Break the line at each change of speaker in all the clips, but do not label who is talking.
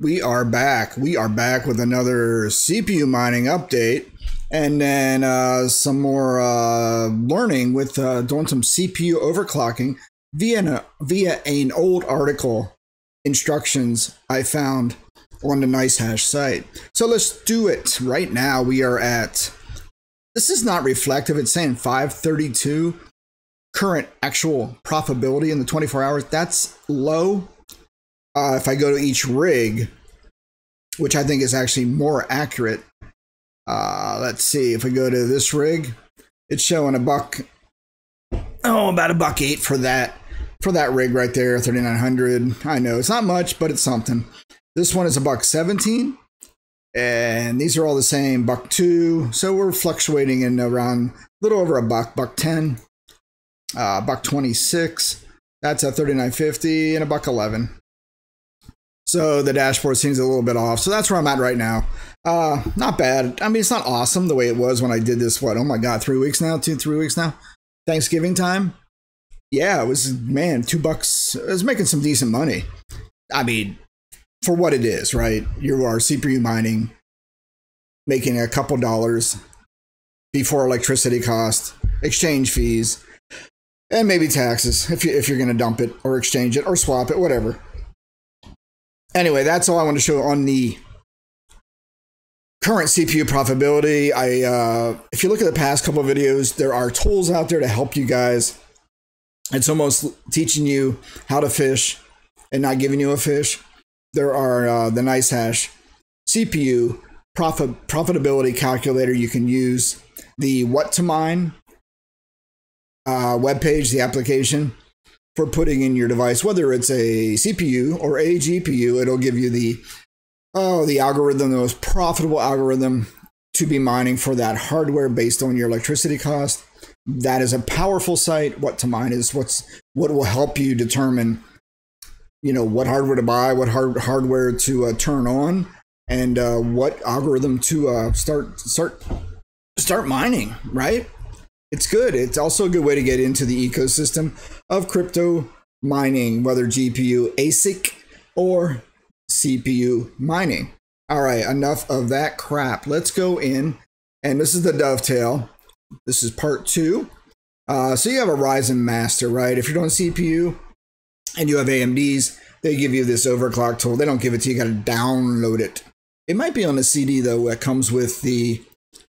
we are back. We are back with another CPU mining update and then uh, some more uh, learning with uh, doing some CPU overclocking via an, via an old article instructions I found on the NiceHash site. So let's do it right now. We are at this is not reflective. It's saying 532 current actual profitability in the 24 hours. That's low. Uh, if I go to each rig, which I think is actually more accurate, uh, let's see. If we go to this rig, it's showing a buck. Oh, about a buck eight for that for that rig right there, 3900. I know it's not much, but it's something. This one is a buck 17, and these are all the same buck two. So we're fluctuating in around a little over a buck, buck 10, uh, buck 26. That's a 3950 and a buck 11. So the dashboard seems a little bit off. So that's where I'm at right now. Uh, not bad. I mean, it's not awesome the way it was when I did this. What? Oh my god, three weeks now, two, three weeks now. Thanksgiving time. Yeah, it was man, two bucks. It was making some decent money. I mean, for what it is, right? You are CPU mining, making a couple dollars before electricity cost, exchange fees, and maybe taxes if you if you're going to dump it or exchange it or swap it, whatever. Anyway, that's all I want to show on the current CPU profitability. I, uh, if you look at the past couple videos, there are tools out there to help you guys. It's almost teaching you how to fish and not giving you a fish. There are uh, the NiceHash CPU profit profitability calculator you can use. The what to mine uh, web page, the application for putting in your device, whether it's a CPU or a GPU, it'll give you the oh the algorithm, the most profitable algorithm to be mining for that hardware based on your electricity cost. That is a powerful site. What to mine is what's what will help you determine, you know, what hardware to buy, what hard, hardware to uh, turn on, and uh, what algorithm to uh, start start start mining. Right? It's good. It's also a good way to get into the ecosystem of crypto mining, whether GPU, ASIC, or CPU mining. All right, enough of that crap. Let's go in, and this is the dovetail. This is part two. Uh, so you have a Ryzen Master, right? If you're doing CPU and you have AMDs, they give you this overclock tool. They don't give it to you. You got to download it. It might be on the CD though. That comes with the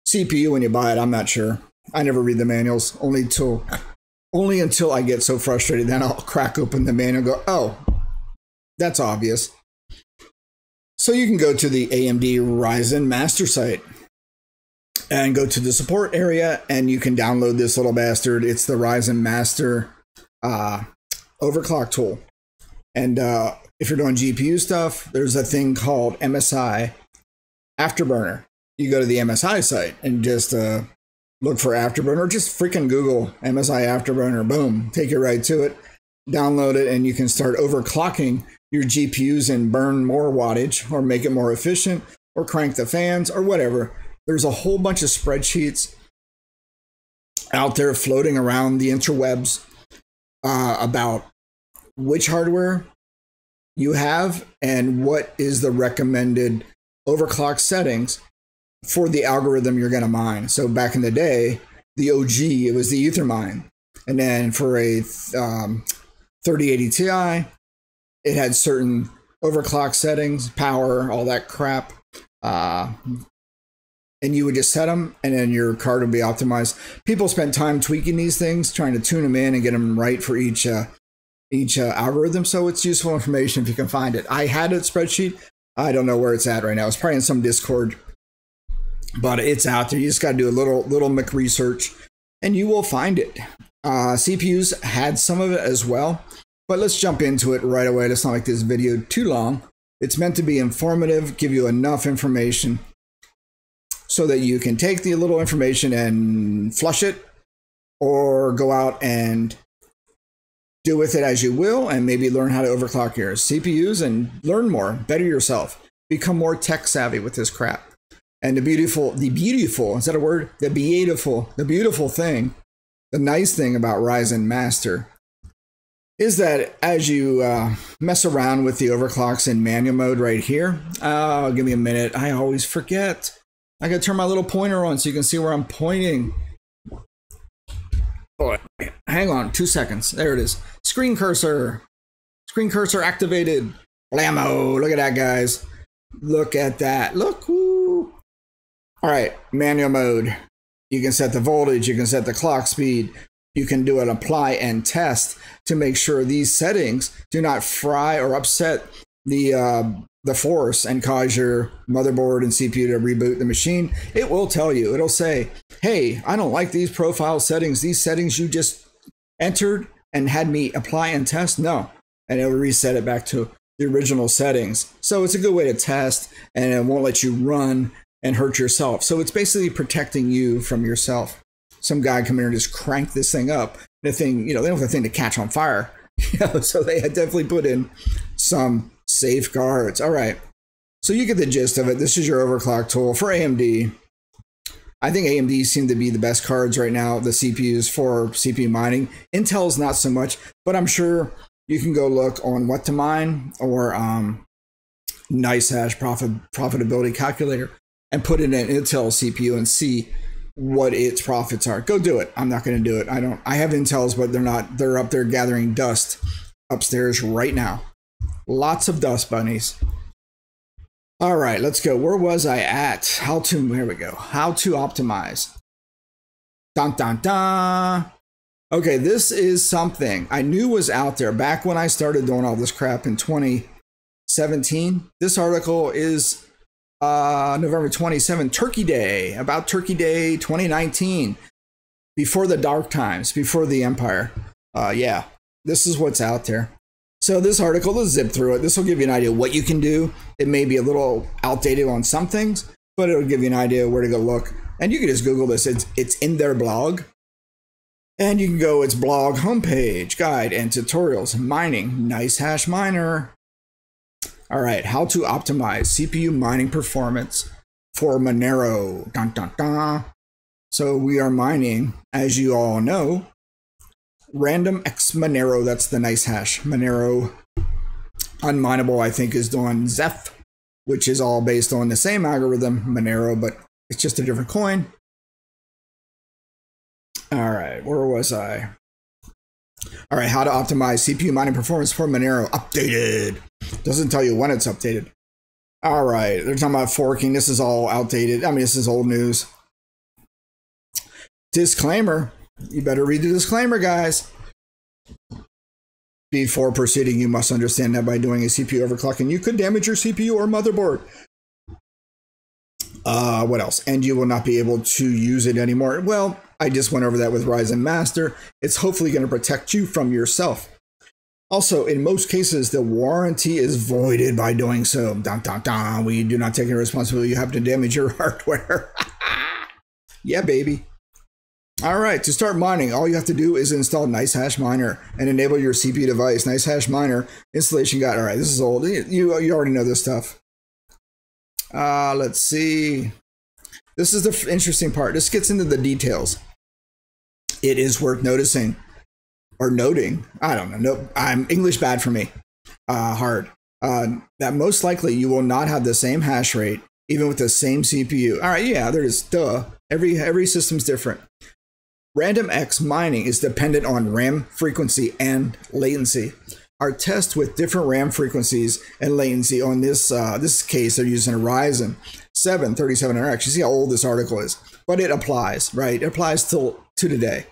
CPU when you buy it. I'm not sure. I never read the manuals only till only until I get so frustrated. Then I'll crack open the manual and go, oh, that's obvious. So you can go to the AMD Ryzen master site and go to the support area and you can download this little bastard. It's the Ryzen master uh, overclock tool. And uh, if you're doing GPU stuff, there's a thing called MSI Afterburner. You go to the MSI site and just uh, look for Afterburner, just freaking Google MSI Afterburner. Boom, take you right to it. Download it, and you can start overclocking your GPUs and burn more wattage, or make it more efficient, or crank the fans, or whatever. There's a whole bunch of spreadsheets out there floating around the interwebs uh, about which hardware you have and what is the recommended overclock settings for the algorithm you're going to mine. So back in the day, the OG, it was the Ethermine. And then for a um, 3080 Ti, it had certain overclock settings, power, all that crap. Uh, and you would just set them and then your card would be optimized. People spent time tweaking these things, trying to tune them in and get them right for each uh, each uh, algorithm. So it's useful information if you can find it. I had a spreadsheet. I don't know where it's at right now. It's probably in some Discord but it's out there. You just got to do a little little Mac research, and you will find it. Uh, CPUs had some of it as well, but let's jump into it right away. Let's not make this video too long. It's meant to be informative, give you enough information so that you can take the little information and flush it, or go out and do with it as you will, and maybe learn how to overclock your CPUs and learn more, better yourself, become more tech savvy with this crap. And the beautiful, the beautiful, is that a word? The beautiful, the beautiful thing, the nice thing about Ryzen Master is that as you uh, mess around with the overclocks in manual mode right here, uh, give me a minute. I always forget. I gotta turn my little pointer on so you can see where I'm pointing. Oh, hang on, two seconds. There it is. Screen cursor. Screen cursor activated. Blammo. Look at that, guys. Look at that. Look. All right, manual mode. You can set the voltage, you can set the clock speed, you can do an apply and test to make sure these settings do not fry or upset the uh, the force and cause your motherboard and CPU to reboot the machine. It will tell you. It'll say, "Hey, I don't like these profile settings. These settings you just entered and had me apply and test." No, and it'll reset it back to the original settings. So it's a good way to test, and it won't let you run and hurt yourself. So it's basically protecting you from yourself. Some guy come in and just crank this thing up. The thing, you know, they don't have the thing to catch on fire. You know, so they had definitely put in some safeguards. All right. So you get the gist of it. This is your overclock tool for AMD. I think AMD seem to be the best cards right now, the CPUs for CPU mining. Intel's not so much, but I'm sure you can go look on what to mine or um, NiceHash profit profitability calculator and put in an Intel CPU and see what its profits are. Go do it. I'm not going to do it. I don't. I have Intels, but they're not. They're up there gathering dust upstairs right now. Lots of dust bunnies. All right, let's go. Where was I at? How to? Here we go. How to optimize. Dun dun dun. Okay, this is something I knew was out there back when I started doing all this crap in 2017. This article is uh, November 27, Turkey Day, about Turkey Day 2019, before the dark times, before the empire. Uh, yeah, this is what's out there. So this article, let's zip through it. This will give you an idea what you can do. It may be a little outdated on some things, but it'll give you an idea where to go look. And you can just Google this. It's it's in their blog. And you can go its blog homepage, guide, and tutorials. Mining, NiceHash miner. All right, how to optimize CPU mining performance for Monero. Dun, dun, dun. So we are mining, as you all know, RandomX Monero. That's the NiceHash. Monero unMineable, I think, is doing Zeph, which is all based on the same algorithm, Monero, but it's just a different coin. All right, where was I? All right, how to optimize CPU mining performance for Monero updated. Doesn't tell you when it's updated. All right, they're talking about forking. This is all outdated. I mean, this is old news. Disclaimer. You better read the disclaimer, guys. Before proceeding, you must understand that by doing a CPU overclocking, you could damage your CPU or motherboard. Uh, what else? And you will not be able to use it anymore. Well, I just went over that with Ryzen Master. It's hopefully going to protect you from yourself. Also, in most cases, the warranty is voided by doing so. Dun, dun, dun. We do not take any responsibility. You have to damage your hardware. yeah, baby. All right, to start mining, all you have to do is install NiceHash Miner and enable your CPU device. NiceHash Miner installation guide. All right, this is old. You, you already know this stuff. Uh, let's see. This is the interesting part. This gets into the details. It is worth noticing or noting. I don't know. No, I'm English bad for me. Uh, hard. Uh, that most likely you will not have the same hash rate even with the same CPU. All right, yeah, there's duh. Every every system's different. RandomX mining is dependent on RAM frequency and latency. Our test with different RAM frequencies and latency on this uh, this case, they're using a Ryzen 7 3700X. You see how old this article is, but it applies, right? It applies till to today.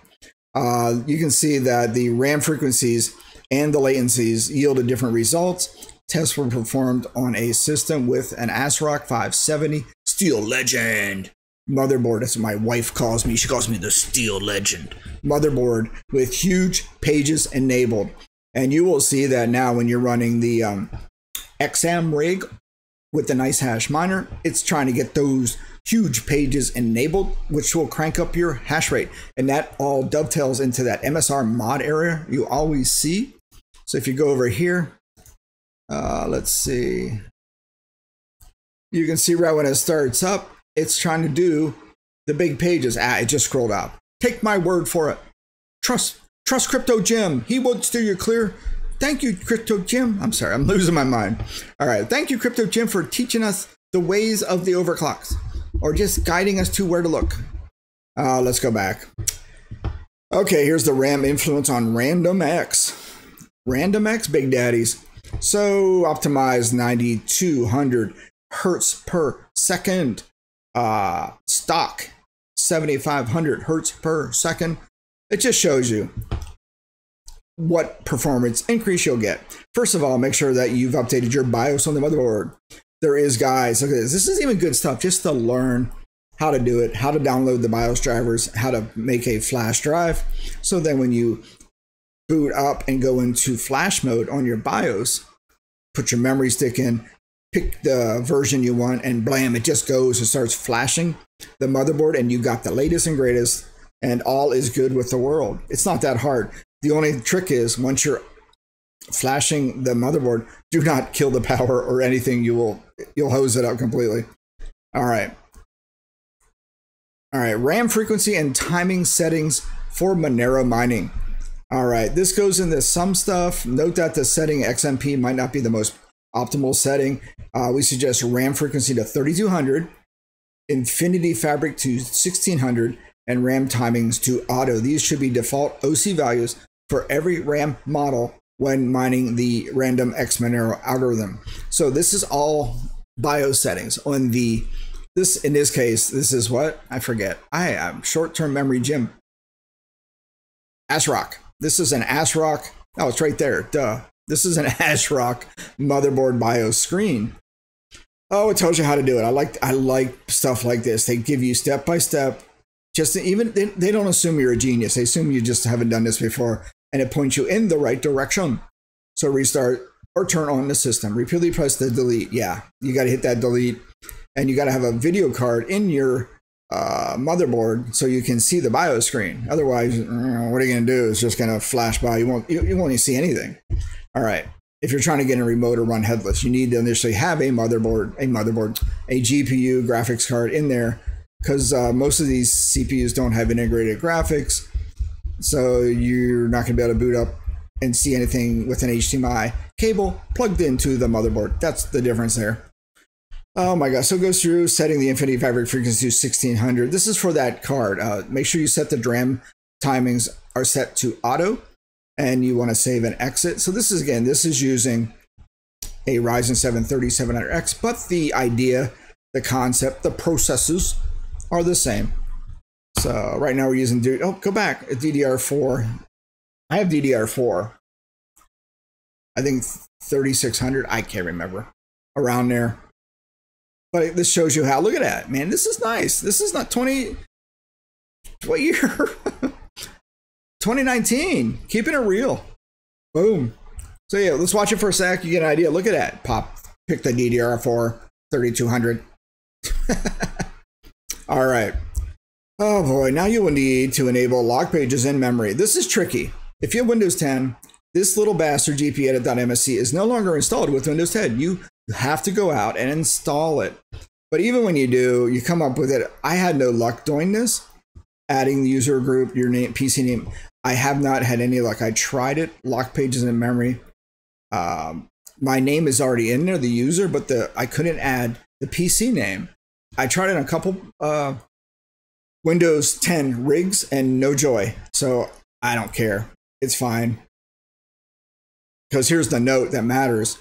Uh, you can see that the RAM frequencies and the latencies yielded different results. Tests were performed on a system with an ASRock 570 Steel Legend motherboard. What my wife calls me. She calls me the Steel Legend motherboard with huge pages enabled. And you will see that now when you're running the um, XMRig with the NiceHash miner, it's trying to get those huge pages enabled, which will crank up your hash rate. And that all dovetails into that MSR mod area you always see. So if you go over here, uh, let's see. You can see right when it starts up, it's trying to do the big pages. Ah, it just scrolled out. Take my word for it. Trust, Trust Crypto Jim. He won't steer you clear. Thank you, Crypto Jim. I'm sorry, I'm losing my mind. All right. Thank you, Crypto Jim, for teaching us the ways of the overclocks or just guiding us to where to look. Uh, let's go back. Okay, here's the RAM influence on RandomX. Random X Big Daddies. So optimized 9200 hertz per second. Uh, stock 7500 hertz per second. It just shows you what performance increase you'll get. First of all, make sure that you've updated your BIOS on the motherboard. There is, guys, look at this. This is even good stuff just to learn how to do it, how to download the BIOS drivers, how to make a flash drive. So then when you boot up and go into flash mode on your BIOS, put your memory stick in, pick the version you want, and blam, it just goes and starts flashing the motherboard, and you got the latest and greatest, and all is good with the world. It's not that hard. The only trick is once you're flashing the motherboard, do not kill the power or anything. You will you'll hose it up completely. All right. All right, RAM frequency and timing settings for Monero mining. All right, this goes into some stuff. Note that the setting XMP might not be the most optimal setting. Uh, we suggest RAM frequency to 3200, Infinity Fabric to 1600, and RAM timings to auto. These should be default OC values for every RAM model when mining the RandomX Monero algorithm. So this is all BIOS settings on the this in this case this is what I forget. I am short-term memory Jim. ASRock. This is an ASRock. Oh, it's right there. Duh. This is an ASRock motherboard BIOS screen. Oh, it tells you how to do it. I like I like stuff like this. They give you step by step. Just even they, they don't assume you're a genius. They assume you just haven't done this before and it points you in the right direction. So restart or turn on the system. Repeatedly press the delete. Yeah, you got to hit that delete, and you got to have a video card in your uh, motherboard so you can see the BIOS screen. Otherwise, what are you going to do? It's just going to flash by. You won't. You, you won't even see anything. All right. If you're trying to get a remote or run headless, you need to initially have a motherboard, a motherboard, a GPU graphics card in there, because uh, most of these CPUs don't have integrated graphics so you're not going to be able to boot up and see anything with an HDMI cable plugged into the motherboard. That's the difference there. Oh my gosh. So it goes through setting the Infinity Fabric frequency to 1600. This is for that card. Uh, make sure you set the DRAM timings are set to auto and you want to save and exit. So this is again, this is using a Ryzen 7 3700X, but the idea, the concept, the processes are the same. So right now we're using, D- oh, go back, DDR4. I have DDR4. I think 3600, I can't remember, around there. But this shows you how, look at that, man, this is nice. This is not 20, what year? 2019, keeping it real. Boom. So yeah, let's watch it for a sec. You get an idea. Look at that. Pop, pick the DDR4 3200. All right. Oh boy, now you will need to enable lock pages in memory. This is tricky. If you have Windows 10, this little bastard gpedit.msc is no longer installed with Windows 10. You have to go out and install it. But even when you do, you come up with it. I had no luck doing this, adding the user group, your name, PC name. I have not had any luck. I tried it, lock pages in memory. Um, my name is already in there, the user, but the I couldn't add the PC name. I tried it a couple uh, Windows 10 rigs and no joy. So I don't care. It's fine. Because here's the note that matters.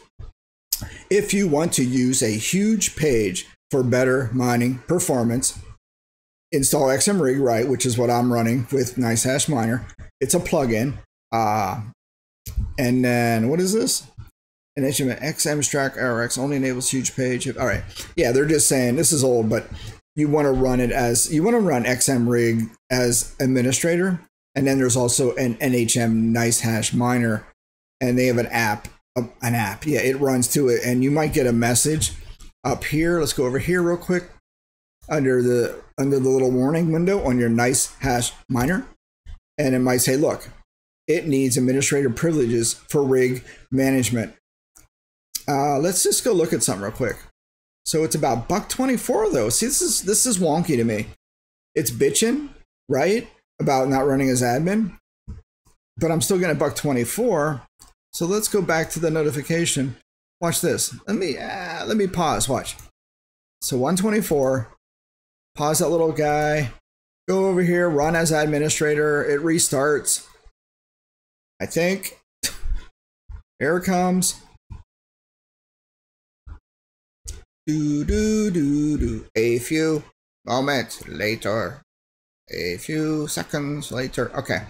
If you want to use a huge page for better mining performance, install XMRig, right, which is what I'm running with NiceHash Miner. It's a plugin. Uh, and then what is this? An HTML XMstract RX only enables huge page. All right. Yeah, they're just saying this is old, but you want to run it as you want to run XMRig as administrator, and then there's also an NHM NiceHash miner, and they have an app, an app. Yeah, it runs to it, and you might get a message up here. Let's go over here real quick under the under the little warning window on your NiceHash miner, and it might say, "Look, it needs administrator privileges for rig management." Uh, let's just go look at something real quick. So it's about buck 24 though. See, this is this is wonky to me. It's bitching, right? About not running as admin. but I'm still getting a buck 24. So let's go back to the notification. Watch this. Let me uh, let me pause. Watch. So 124. Pause that little guy. Go over here. Run as administrator. It restarts. I think. It comes. Do do do do. A few moments later. A few seconds later. Okay.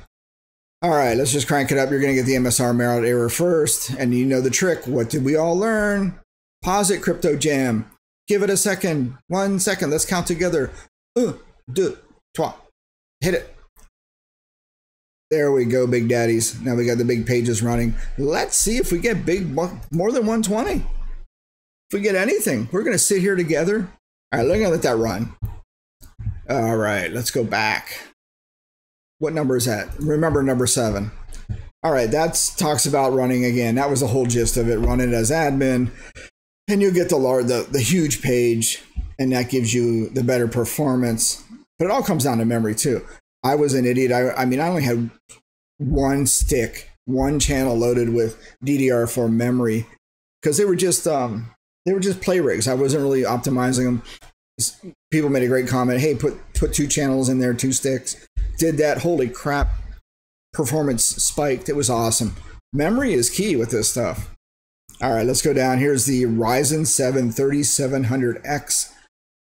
All right, let's just crank it up. You're going to get the MSR merit error first, and you know the trick. What did we all learn? Pause it, Crypto Jam. Give it a second. One second. Let's count together. Uh, Un, deux, trois. Hit it. There we go, big daddies. Now we got the big pages running. Let's see if we get big more than 120. If we get anything, we're going to sit here together. All right, let me let that run. All right, let's go back. What number is that? Remember number seven. All right, that talks about running again. That was the whole gist of it. Run it as admin, and you'll get the large, the, the huge page, and that gives you the better performance. But it all comes down to memory too. I was an idiot. I, I mean, I only had one stick, one channel loaded with DDR4 memory because they were just um, they were just play rigs. I wasn't really optimizing them. People made a great comment. Hey, put put two channels in there, two sticks did that. Holy crap. Performance spiked. It was awesome. Memory is key with this stuff. All right, let's go down. Here's the Ryzen 7 3700X.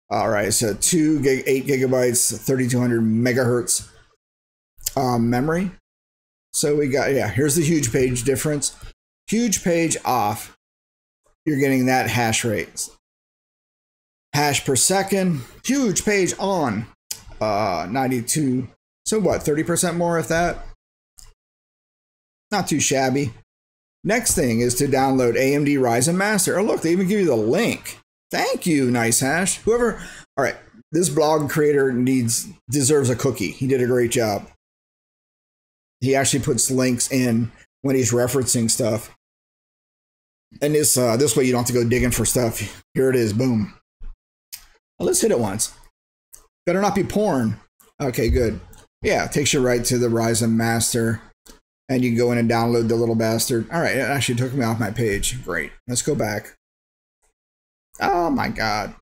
All right, so 2 gig, 8 gigabytes, 3200 megahertz um, memory. So we got, yeah, here's the huge page difference. Huge page off, you're getting that hash rate. Hash per second, huge page on, uh, 92 so what, 30% more if that? Not too shabby. Next thing is to download AMD Ryzen Master. Oh, look, they even give you the link. Thank you, NiceHash. Whoever, all right, this blog creator needs, deserves a cookie. He did a great job. He actually puts links in when he's referencing stuff. And this, uh, this way you don't have to go digging for stuff. Here it is, boom. Well, let's hit it once. Better not be porn. Okay, good. Yeah, takes you right to the Ryzen Master. And you can go in and download the little bastard. All right, it actually took me off my page. Great. Let's go back. Oh my god.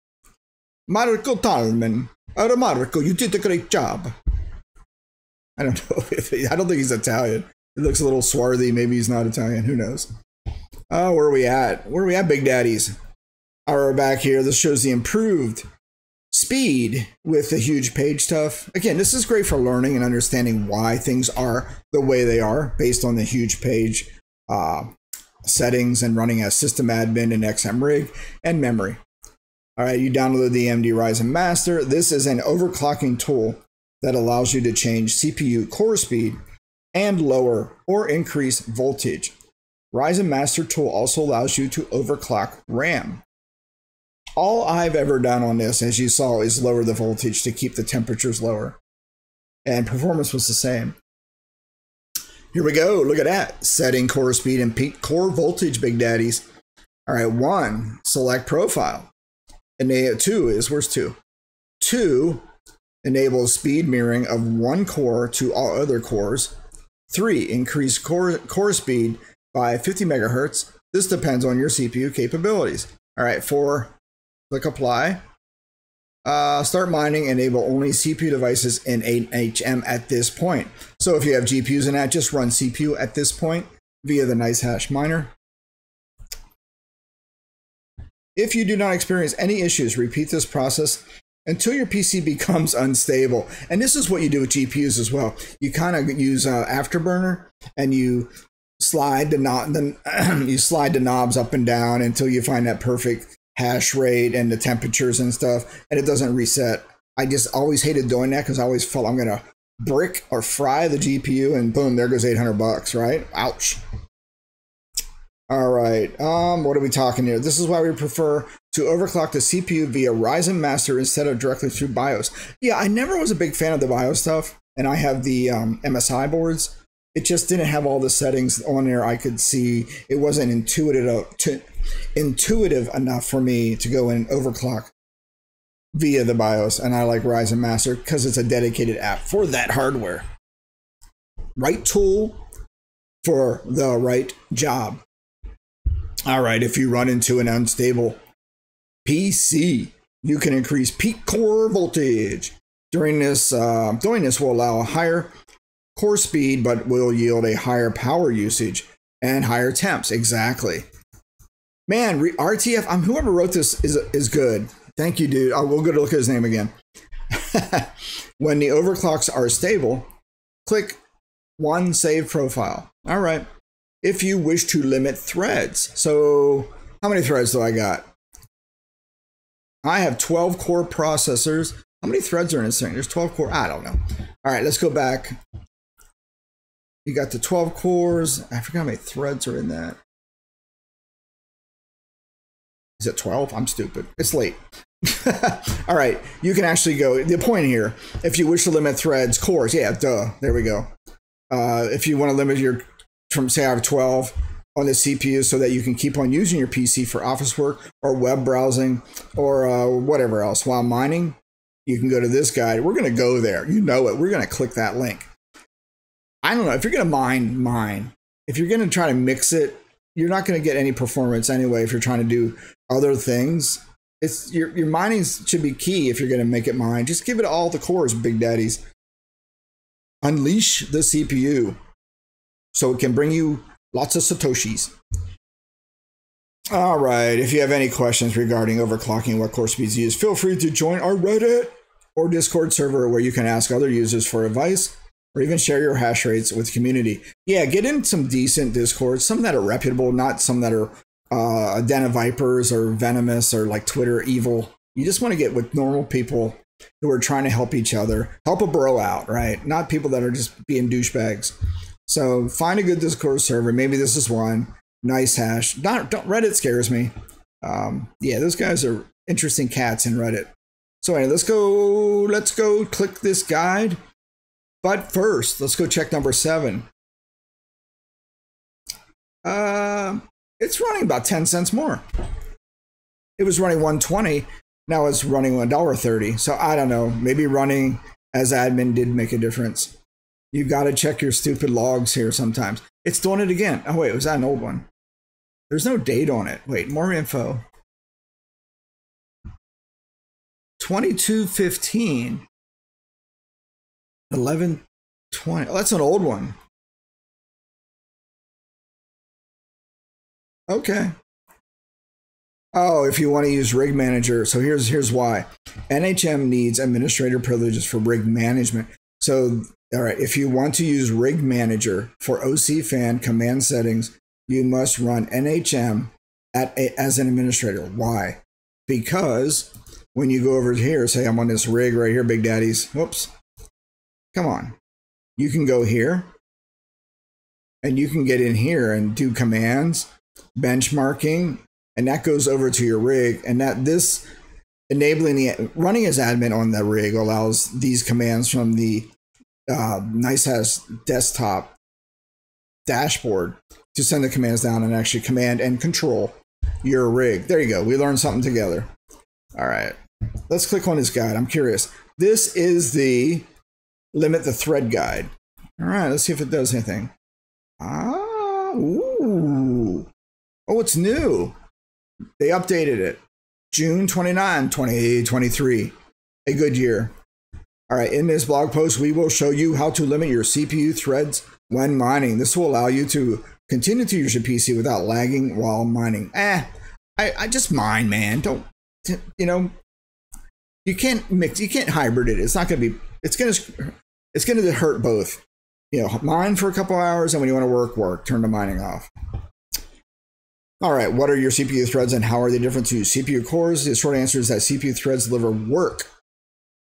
Marco Talman. Oh, Marco, you did a great job. I don't know if he, I don't think he's Italian. He looks a little swarthy. Maybe he's not Italian. Who knows? Oh, where are we at? Where are we at, Big Daddies? All right, we're back here. This shows the improved speed with the huge page stuff. Again, this is great for learning and understanding why things are the way they are based on the huge page uh, settings and running as system admin in XMRig and memory. All right, you download the AMD Ryzen Master. This is an overclocking tool that allows you to change CPU core speed and lower or increase voltage. Ryzen Master tool also allows you to overclock RAM all I've ever done on this, as you saw, is lower the voltage to keep the temperatures lower. And performance was the same. Here we go. Look at that. Setting core speed and peak core voltage, big daddies. All right, one, select profile. Enable two is where's two? Two enables speed mirroring of one core to all other cores. Three, increase core, core speed by 50 megahertz. This depends on your CPU capabilities. All right, four, Click apply. Uh, start mining, enable only CPU devices in 8HM at this point. So if you have GPUs in that, just run CPU at this point via the NiceHash miner. If you do not experience any issues, repeat this process until your PC becomes unstable. And this is what you do with GPUs as well. You kind of use uh, Afterburner and you slide the knob, then you slide the knobs up and down until you find that perfect hash rate and the temperatures and stuff, and it doesn't reset. I just always hated doing that because I always felt I'm gonna brick or fry the GPU, and boom, there goes 800 bucks, right? Ouch. All right, um, what are we talking here? This is why we prefer to overclock the CPU via Ryzen Master instead of directly through BIOS. Yeah, I never was a big fan of the BIOS stuff, and I have the um, MSI boards. It just didn't have all the settings on there I could see. It wasn't intuitive to, intuitive enough for me to go and overclock via the BIOS, and I like Ryzen Master because it's a dedicated app for that hardware. Right tool, for the right job. All right, if you run into an unstable PC, you can increase peak core voltage. During this, uh, doing this will allow a higher core speed, but will yield a higher power usage and higher temps. Exactly. Man, RTF, I'm um, whoever wrote this is is good. Thank you, dude. I will go to look at his name again. when the overclocks are stable, click one save profile. All right. If you wish to limit threads. So, how many threads do I got? I have 12 core processors. How many threads are in this thing? There's 12 core. I don't know. All right, let's go back. You got the 12 cores. I forgot how many threads are in that. Is it 12? I'm stupid. It's late. All right, you can actually go. The point here, if you wish to limit threads, cores, yeah, duh. There we go. Uh, if you want to limit your from say I have 12 on the CPU so that you can keep on using your PC for office work or web browsing or uh, whatever else while mining, you can go to this guide. We're going to go there. You know it. We're going to click that link. I don't know if you're going to mine, mine. If you're going to try to mix it, you're not going to get any performance anyway. If you're trying to do other things, it's your your mining should be key if you're going to make it mine. Just give it all the cores, big daddies. Unleash the CPU so it can bring you lots of satoshis. All right. If you have any questions regarding overclocking what core speeds use, feel free to join our Reddit or Discord server where you can ask other users for advice or even share your hash rates with community. Yeah, get in some decent Discords, some that are reputable, not some that are uh, a den of vipers or venomous or like Twitter evil. You just want to get with normal people who are trying to help each other, help a bro out, right? Not people that are just being douchebags. So find a good Discord server. Maybe this is one. NiceHash. Not don't, Reddit scares me. Um, yeah, those guys are interesting cats in Reddit. So anyway, let's go. Let's go click this guide. But first, let's go check number seven. Uh, it's running about 10 cents more. It was running 120. Now it's running $1.30. So I don't know. Maybe running as admin did make a difference. You got to check your stupid logs here sometimes. It's doing it again. Oh, wait, was that an old one? There's no date on it. Wait, more info. 2215. 1120. Oh, that's an old one. Okay. Oh, if you want to use rig manager. So here's here's why. NHM needs administrator privileges for rig management. So all right, if you want to use rig manager for OC fan command settings, you must run NHM at a, as an administrator. Why? Because when you go over here, say I'm on this rig right here, Big Daddies. Whoops. Come on. You can go here and you can get in here and do commands benchmarking, and that goes over to your rig. And that this enabling the running as admin on the rig allows these commands from the uh, NiceHash desktop dashboard to send the commands down and actually command and control your rig. There you go. We learned something together. All right. Let's click on this guide. I'm curious. This is the limit the thread guide. All right. Let's see if it does anything. Ah, ooh. Oh, it's new. They updated it. June 29, 2023. A good year. All right, in this blog post, we will show you how to limit your CPU threads when mining. This will allow you to continue to use your PC without lagging while mining. Eh, I, I just mine, man. Don't, you know, you can't mix, you can't hybrid it. It's not going to be, it's going to, it's to hurt both. You know, mine for a couple hours, and when you want to work, work, turn the mining off. All right, what are your CPU threads and how are they different to CPU cores? The short answer is that CPU threads deliver work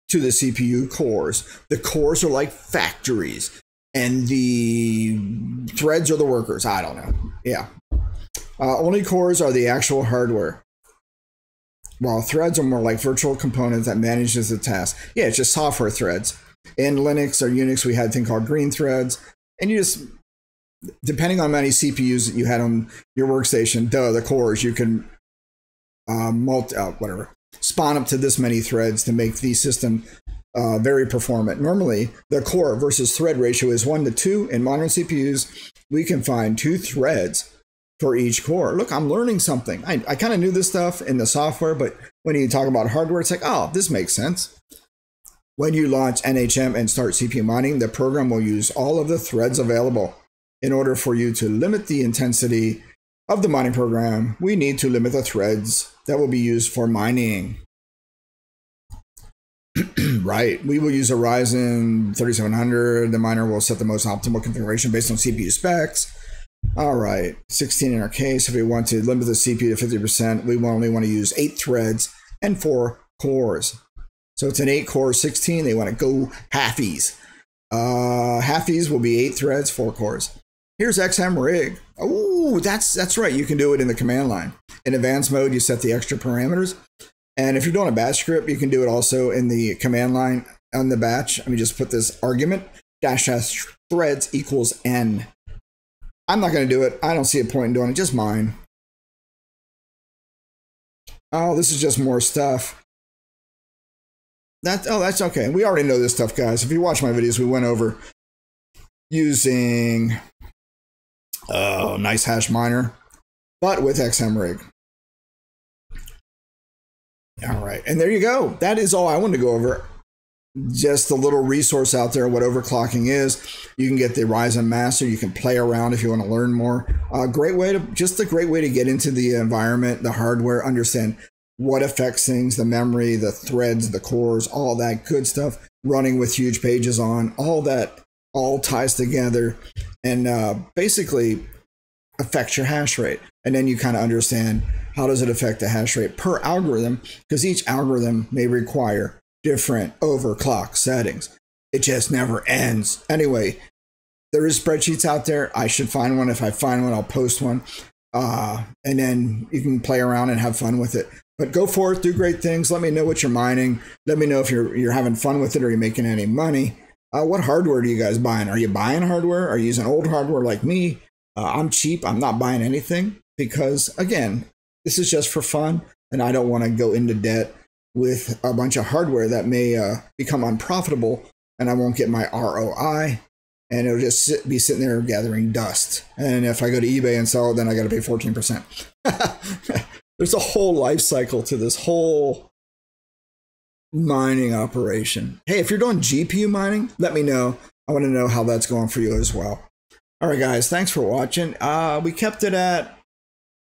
to the CPU cores. The cores are like factories, and the threads are the workers. I don't know. Yeah. Uh, only cores are the actual hardware, while threads are more like virtual components that manages the task. Yeah, it's just software threads. In Linux or Unix, we had a thing called green threads, and you just depending on how many CPUs that you had on your workstation, duh, the cores, you can uh, multi, uh, whatever, spawn up to this many threads to make the system uh, very performant. Normally, the core versus thread ratio is one to two. In modern CPUs, we can find two threads for each core. Look, I'm learning something. I, I kind of knew this stuff in the software, but when you talk about hardware, it's like, oh, this makes sense. When you launch NHM and start CPU mining, the program will use all of the threads available. In order for you to limit the intensity of the mining program, we need to limit the threads that will be used for mining. right. We will use a Ryzen 3700. The miner will set the most optimal configuration based on CPU specs. All right. 16 in our case. If we want to limit the CPU to 50%, we only want to use eight threads and four cores. So it's an eight core 16. They want to go halfies. Uh, halfies will be eight threads, four cores. Here's XMRig. Oh, that's that's right. You can do it in the command line. In advanced mode, you set the extra parameters. And if you're doing a batch script, you can do it also in the command line on the batch. Let me just put this argument dash dash threads equals n. I'm not going to do it. I don't see a point in doing it. Just mine. Oh, this is just more stuff. That oh, that's okay. We already know this stuff, guys. If you watch my videos, we went over using Oh, NiceHash miner, but with XMRig. All right, and there you go. That is all I wanted to go over. Just a little resource out there, what overclocking is. You can get the Ryzen Master. You can play around if you want to learn more. A uh, great way to, just a great way to get into the environment, the hardware, understand what affects things, the memory, the threads, the cores, all that good stuff. Running with huge pages on, all that all ties together and uh, basically affects your hash rate. And then you kind of understand how does it affect the hash rate per algorithm because each algorithm may require different overclock settings. It just never ends. Anyway, there is spreadsheets out there. I should find one. If I find one, I'll post one. Uh, and then you can play around and have fun with it. But go forth, do great things. Let me know what you're mining. Let me know if you're you're having fun with it or you're making any money. Uh, what hardware do you guys buying? Are you buying hardware? Are you using old hardware like me? Uh, I'm cheap. I'm not buying anything because, again, this is just for fun, and I don't want to go into debt with a bunch of hardware that may uh, become unprofitable, and I won't get my ROI, and it'll just sit, be sitting there gathering dust. And if I go to eBay and sell it, then I got to pay 14%. There's a whole life cycle to this whole mining operation. Hey, if you're doing GPU mining, let me know. I want to know how that's going for you as well. All right, guys, thanks for watching. Uh, we kept it at,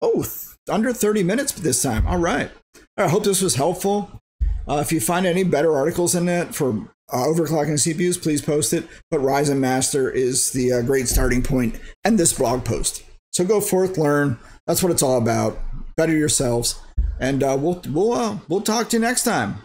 oh, under 30 minutes this time. All right. I hope this was helpful. Uh, if you find any better articles in it for uh, overclocking CPUs, please post it. But Ryzen Master is the uh, great starting point and this blog post. So go forth, learn. That's what it's all about. Better yourselves, and uh, we'll we'll uh, we'll talk to you next time.